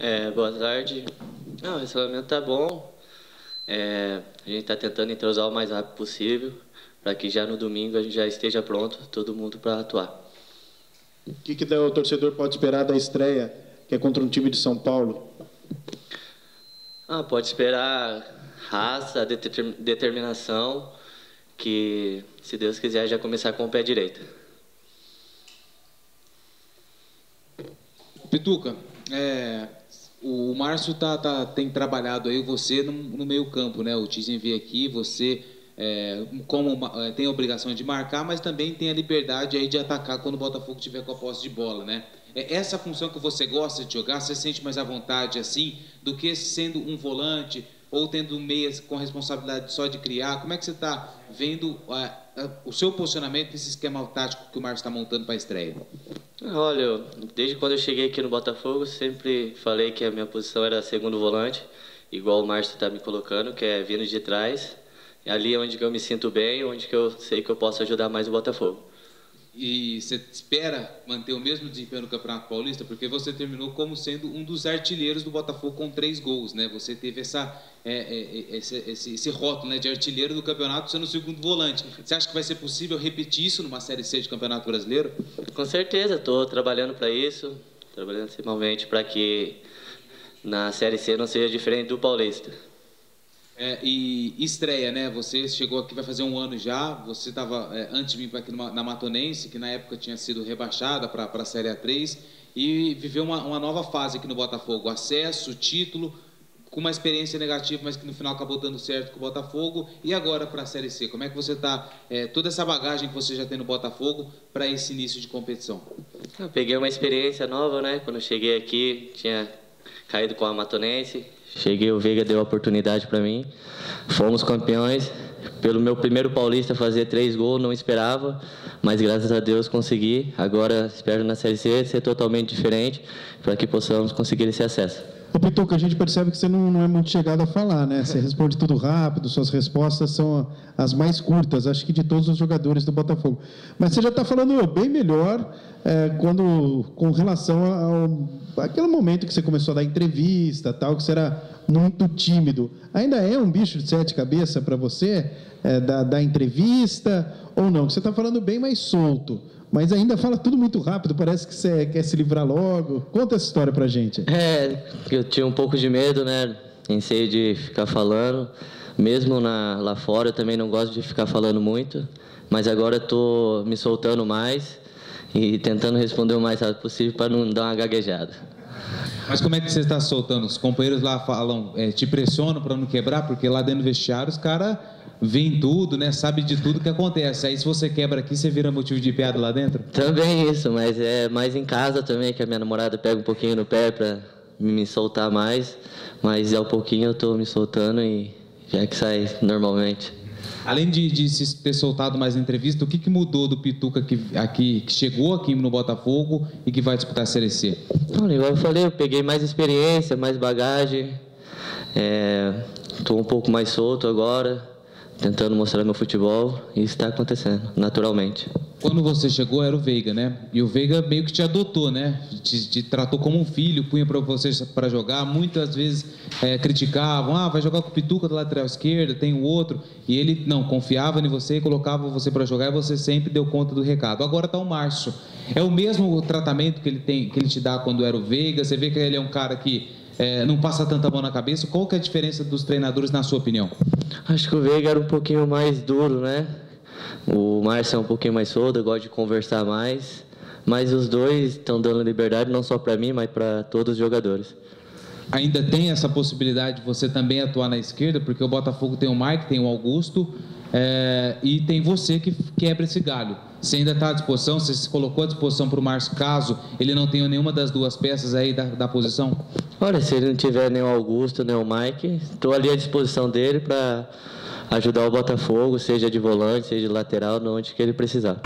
É, boa tarde. Não, o relacionamento tá bom. É, a gente está tentando entrosar o mais rápido possível para que já no domingo a gente já esteja pronto, todo mundo para atuar. O que, que o torcedor pode esperar da estreia, que é contra um time de São Paulo? Ah, pode esperar raça, determinação, que se Deus quiser já começar com o pé direito. Pituca, é, o Márcio tá, tá, tem trabalhado aí você no, no meio campo, né? O Tizen veio aqui, você é, como é, tem a obrigação de marcar, mas também tem a liberdade aí de atacar quando o Botafogo tiver com a posse de bola, né? É essa função que você gosta de jogar, você sente mais à vontade assim do que sendo um volante ou tendo meias com responsabilidade só de criar? Como é que você está vendo o seu posicionamento nesse esquema tático que o Marcos está montando para a estreia? Olha, desde quando eu cheguei aqui no Botafogo, sempre falei que a minha posição era segundo volante, igual o Márcio está me colocando, que é vindo de trás. É ali onde eu me sinto bem, onde eu sei que eu posso ajudar mais o Botafogo. E você espera manter o mesmo desempenho no Campeonato Paulista? Porque você terminou como sendo um dos artilheiros do Botafogo com três gols, né? Você teve essa, é, é, é esse, esse, esse, rótulo né, de artilheiro do campeonato sendo o segundo volante. Você acha que vai ser possível repetir isso numa Série C de Campeonato Brasileiro? Com certeza, estou trabalhando para isso, trabalhando simplesmente para que na Série C não seja diferente do Paulista. É, e estreia, né? Você chegou aqui, vai fazer um ano já. Você estava, é, antes de vir aqui na Matonense, que na época tinha sido rebaixada para a Série A3, e viveu uma, uma nova fase aqui no Botafogo. Acesso, título, com uma experiência negativa, mas que no final acabou dando certo com o Botafogo. E agora para a Série C? Como é que você está, é, toda essa bagagem que você já tem no Botafogo, para esse início de competição? Eu peguei uma experiência nova, né? Quando eu cheguei aqui, tinha caído com a Matonense, Cheguei, o Veiga deu a oportunidade para mim. Fomos campeões. Pelo meu primeiro paulista fazer três gols, não esperava, mas graças a Deus consegui. Agora espero na Série C ser totalmente diferente para que possamos conseguir esse acesso. Ô Pituca, a gente percebe que você não, não, é muito chegado a falar, né? Você responde tudo rápido, suas respostas são as mais curtas, acho que de todos os jogadores do Botafogo. Mas você já está falando bem melhor é, quando, com relação ao aquele momento que você começou a dar entrevista, tal, que você era muito tímido. Ainda é um bicho de sete cabeças para você é, dar, dar entrevista ou não? Você está falando bem mais solto mas ainda fala tudo muito rápido, parece que você quer se livrar logo. Conta essa história pra gente. É, eu tinha um pouco de medo, né? Pensei de ficar falando. Mesmo na, lá fora, eu também não gosto de ficar falando muito, mas agora tô me soltando mais e tentando responder o mais rápido possível para não dar uma gaguejada. Mas como é que você está soltando? Os companheiros lá falam, é, te pressionam para não quebrar, porque lá dentro do vestiário os caras vem tudo, né? Sabe de tudo que acontece. Aí se você quebra aqui, você vira motivo de piada lá dentro? Também isso, mas é mais em casa também que a minha namorada pega um pouquinho no pé para me soltar mais, mas é um pouquinho eu estou me soltando e já que sai normalmente. Além de, de se ter soltado mais entrevista, o que, que mudou do Pituca que, aqui, que chegou aqui no Botafogo e que vai disputar a Série C? Não, igual eu falei, eu peguei mais experiência, mais bagagem, estou é, um pouco mais solto agora, tentando mostrar meu futebol e está acontecendo, naturalmente. Quando você chegou era o Veiga, né? E o Veiga meio que te adotou, né? Te, te tratou como um filho, punha para você para jogar. Muitas vezes é, criticavam, ah, vai jogar com o Pituca do lateral esquerdo, tem o outro. E ele não confiava em você, colocava você para jogar e você sempre deu conta do recado. Agora está o Márcio. É o mesmo tratamento que ele tem, que ele te dá quando era o Veiga. Você vê que ele é um cara que é, não passa tanta mão na cabeça. Qual que é a diferença dos treinadores, na sua opinião? Acho que o Veiga era um pouquinho mais duro, né? O Márcio é um pouquinho mais solto, gosta de conversar mais. Mas os dois estão dando liberdade não só para mim, mas para todos os jogadores. Ainda tem essa possibilidade de você também atuar na esquerda, porque o Botafogo tem o Mike, tem o Augusto, é, e tem você que quebra esse galho. Você ainda está à disposição? Você se colocou à disposição para o Márcio caso ele não tenha nenhuma das duas peças aí da, da posição? Olha, se ele não tiver nem o Augusto, nem o Mike, estou ali à disposição dele para ajudar o Botafogo, seja de volante, seja de lateral, onde que ele precisar.